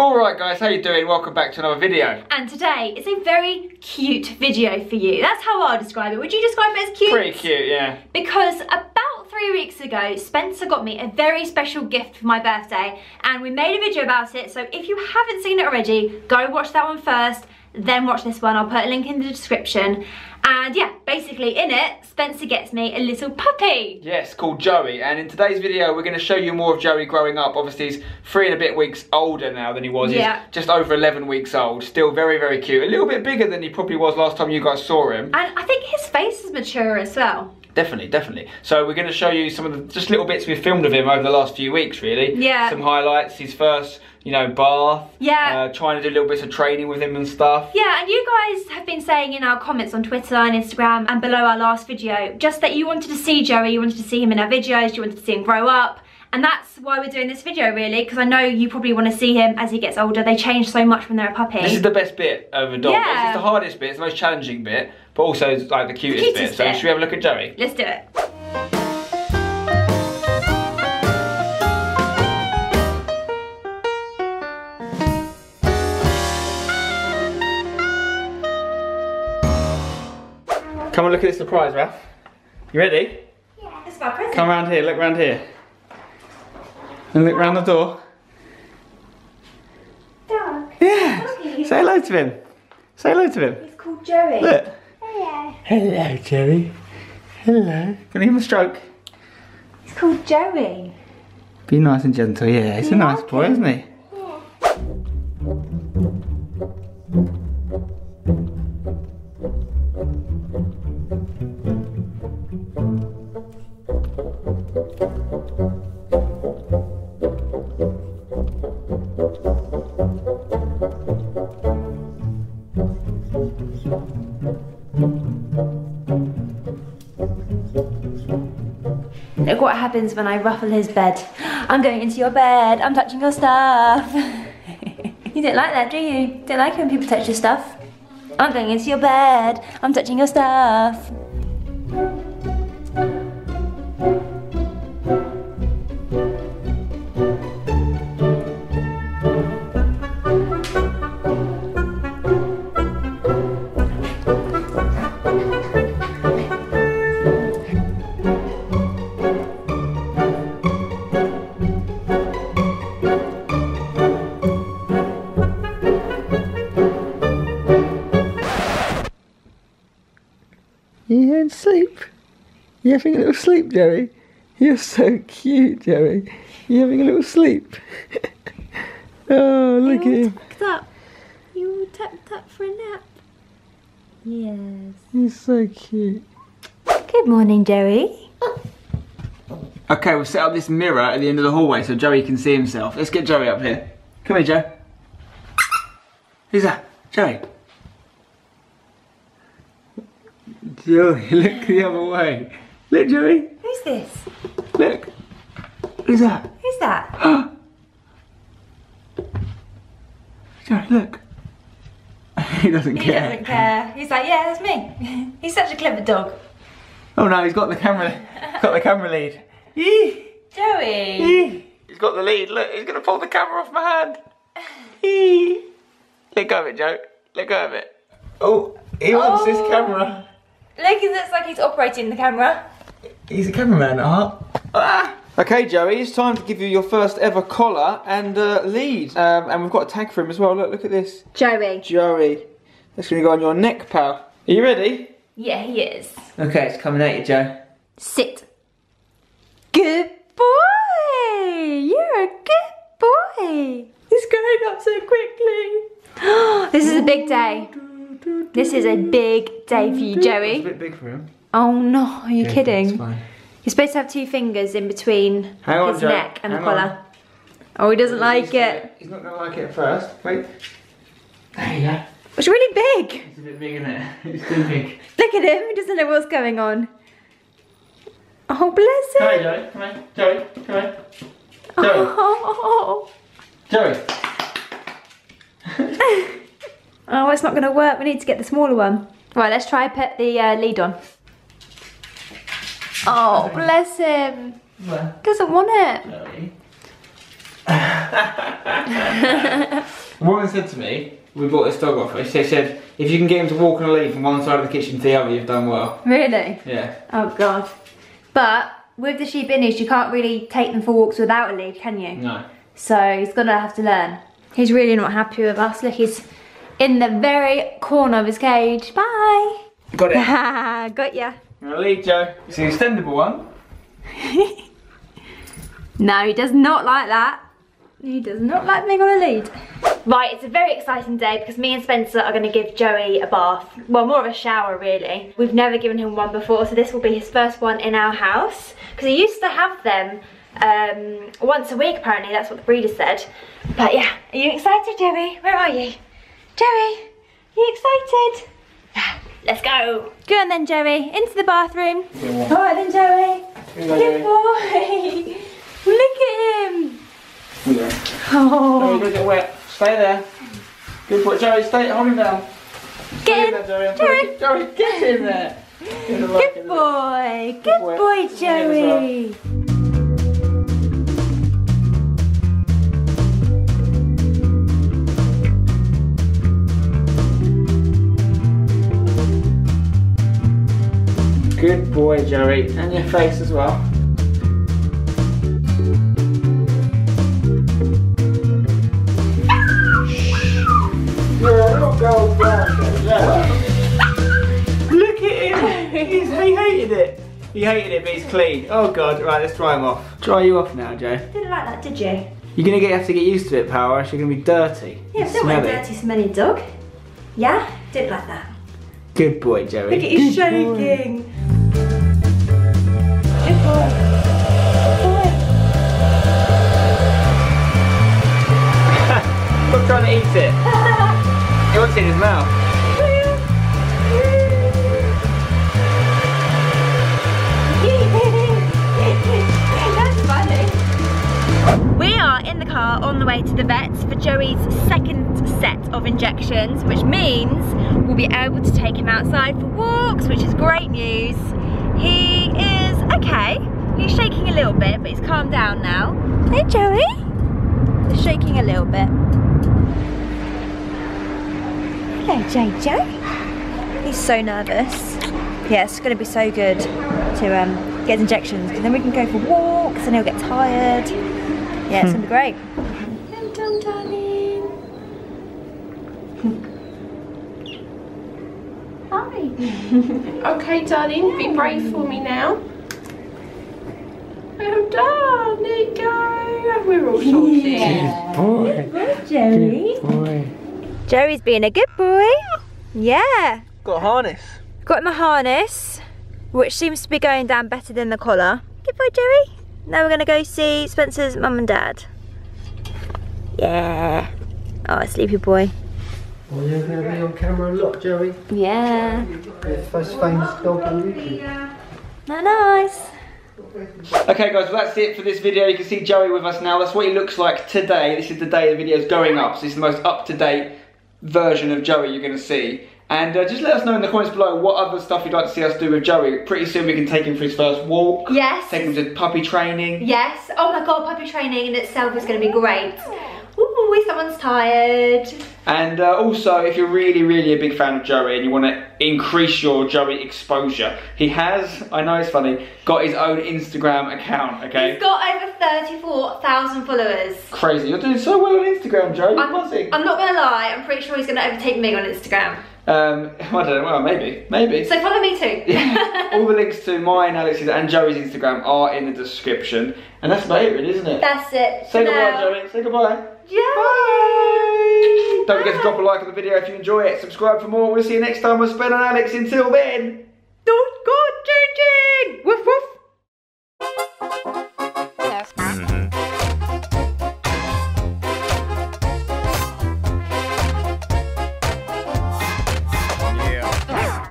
Alright guys, how you doing? Welcome back to another video. And today is a very cute video for you. That's how I'll describe it. Would you describe it as cute? Pretty cute, yeah. Because about three weeks ago, Spencer got me a very special gift for my birthday and we made a video about it. So if you haven't seen it already, go watch that one first, then watch this one. I'll put a link in the description. And yeah, basically in it, Spencer gets me a little puppy. Yes, called Joey. And in today's video, we're going to show you more of Joey growing up. Obviously, he's three and a bit weeks older now than he was. Yeah. He's just over 11 weeks old. Still very, very cute. A little bit bigger than he probably was last time you guys saw him. And I think his face is mature as well. Definitely, definitely. So we're going to show you some of the just little bits we've filmed of him over the last few weeks, really. Yeah. Some highlights. His first, you know, bath. Yeah. Uh, trying to do little bits of training with him and stuff. Yeah, and you guys have been saying in our comments on Twitter and Instagram and below our last video, just that you wanted to see Joey, you wanted to see him in our videos, you wanted to see him grow up. And that's why we're doing this video really, because I know you probably want to see him as he gets older. They change so much when they're a puppy. This is the best bit of a dog. Yeah. It's the hardest bit, it's the most challenging bit, but also it's like the cutest, cutest bit. So should we have a look at Joey? Let's do it. Come and look at this surprise, Ralph. You ready? Yeah. It's my present. Come around here, look around here. And look round the door. Dog. Yeah. Okay. Say hello to him. Say hello to him. It's called Joey. Look. Hello. Hello, Joey. Hello. Can you give him a stroke? It's called Joey. Be nice and gentle, yeah. He's a nice boy, isn't he? Look what happens when I ruffle his bed. I'm going into your bed. I'm touching your stuff. you don't like that, do you? Don't like when people touch your stuff. I'm going into your bed. I'm touching your stuff. You having a little sleep, Jerry? You're so cute, Jerry. You having a little sleep? oh, look at him. tucked up. You all tucked up for a nap. Yes. He's so cute. Good morning, Jerry. Okay, we'll set up this mirror at the end of the hallway so Joey can see himself. Let's get Joey up here. Come here, Joe. Who's that? Joey. Joey, look the other way. Look, Joey. Who's this? Look. Who's that? Who's that? Joey, look. he doesn't He care. He doesn't care. He's like, yeah, that's me. He's such a clever dog. Oh no, he's got the camera. He's got the camera lead. Joey. He's got the lead. Look, he's gonna pull the camera off my hand. Yee. Let go of it, Joe. Let go of it. Oh, he wants this Oh. camera. Look, it looks like he's operating the camera. He's a cameraman at heart. Ah. Okay, Joey, it's time to give you your first ever collar and uh, lead. Um, and we've got a tag for him as well. Look, look at this. Joey. Joey. That's gonna go on your neck, pal. Are you ready? Yeah, he is. Okay, it's coming at you, Joe. Sit. Good boy. You're a good boy. It's going up so quickly. this is a big day. This is a big day for you, Joey. It's a bit big for him. Oh no, are you It's kidding? You're supposed to have two fingers in between on, his Joe. neck and Hang the collar. on. Oh, he doesn't like it. He's not gonna like it at first. Wait. There you go. It's really big. It's a bit big, isn't it? It's too big. Look at him. He doesn't know what's going on. Oh, bless him. Joey. Come here. Joey. Come here. Oh. Joey. oh, it's not going to work. We need to get the smaller one. Right, let's try put the uh, lead on. Oh, bless him. Where? Doesn't want it. Joey. A woman said to me, we bought this dog off her, she said, if you can get him to walk on a lead from one side of the kitchen to the other, you've done well. Really? Yeah. Oh god. But with the Shiba Inus, you can't really take them for walks without a lead, can you? No. So he's gonna have to learn. He's really not happy with us. Look, he's in the very corner of his cage. Bye. Got it. Got ya. You're a lead, Joe. It's the extendable one. No, he does not like that. He does not like being on a lead. Right, it's a very exciting day because me and Spencer are going to give Joey a bath. Well, more of a shower, really. We've never given him one before, so this will be his first one in our house. Because he used to have them um, once a week, apparently. That's what the breeder said. But yeah, are you excited, Joey? Where are you? Joey, are you excited? Yeah, let's go. Go on then, Joey. Into the bathroom. All right then, Joey. Good boy. Look at him. Oh, Oh, gonna get wet. Stay there. Good boy. Joey, stay, hold him down. get Hold him down, in. Joey. Joey. Joey, get in there. Good Good boy. Good boy. boy, Good as well. Joey. Good boy, Jerry. And your face as well. You're a little girl Look at him! He's, he hated it. He hated it, but he's clean. Oh god, right, let's dry him off. Dry you off now, Joe. Didn't like that, did you? You're gonna get have to get used to it, pal, or else you're gonna be dirty. Yeah, and don't want a smelly. dirty, smelly dog. Yeah? Didn't like that. Good boy, Joey. Look at he's shaking. Good Stop trying to eat it. he wants it in his mouth. That's funny. We are in the car on the way to the vets for Joey's second set of injections, which means we'll be able to take him outside for walks, which is great news. He is okay. He's shaking a little bit, but he's calmed down now. Hey, Joey. He's shaking a little bit. Hello, JJ. He's so nervous. Yeah, it's going to be so good to um, get his injections because then we can go for walks and he'll get tired. Yeah, it's going to be great. Dum dum, darling. Hi. Okay, darling, be brave for me now. Well done, there go. We're all sorted. Boy. Joey. Boy. Joey's being a good boy. Yeah. Got a harness. Got him a harness, which seems to be going down better than the collar. Good boy, Joey. Now we're going to go see Spencer's mum and dad. Yeah. Oh, sleepy boy. Well, you're going to be on camera a lot, Joey. Yeah. The first famous dog on YouTube. No, nice. Okay guys, well that's it for this video. You can see Joey with us now. That's what he looks like today. This is the day the video is going up. So this is the most up-to-date version of Joey you're going to see. And uh, just let us know in the comments below what other stuff you'd like to see us do with Joey. Pretty soon we can take him for his first walk. Yes. Take him to puppy training. Yes. Oh my god, puppy training in itself is going to be great. Ooh, someone's tired. And uh, also, if you're really, really a big fan of Joey and you want to increase your Joey exposure, he has, I know it's funny, got his own Instagram account, okay? He's got over 34,000 followers. Crazy. You're doing so well on Instagram, Joey. I'm? I'm not going to lie, I'm pretty sure he's going to overtake me on Instagram. Um, I don't know, well, maybe. Maybe. So follow me too. yeah. All the links to mine, Alex's, and Joey's Instagram are in the description. And that's about it, really, isn't it? That's it. Say goodbye. Joey. Say goodbye. Yay! Don't forget to drop a like on the video if you enjoy it. Subscribe for more. We'll see you next time with Spen and Alex. Until then, don't go changing! Woof woof!